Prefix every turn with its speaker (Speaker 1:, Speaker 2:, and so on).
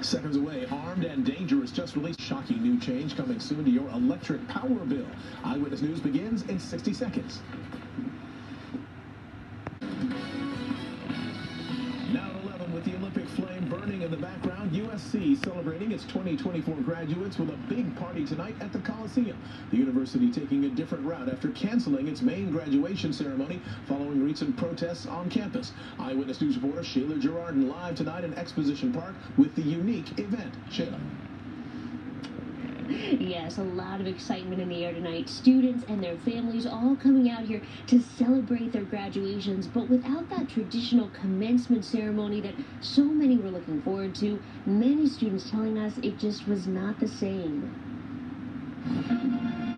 Speaker 1: Seconds away, armed and dangerous, just released. Shocking new change coming soon to your electric power bill. Eyewitness News begins in 60 seconds. Now at 11 with the Olympic flame burning in the background, USC celebrating its 2024 graduates with a big party tonight at the Coliseum. The university taking a different route after canceling its main graduation ceremony following recent protests on campus. Eyewitness News reporter Shayla Girardin live tonight in Exposition Park with the unique event. Shayla.
Speaker 2: Yes, a lot of excitement in the air tonight. Students and their families all coming out here to celebrate their graduations, but without that traditional commencement ceremony that so many were looking forward to, many students telling us it just was not the same.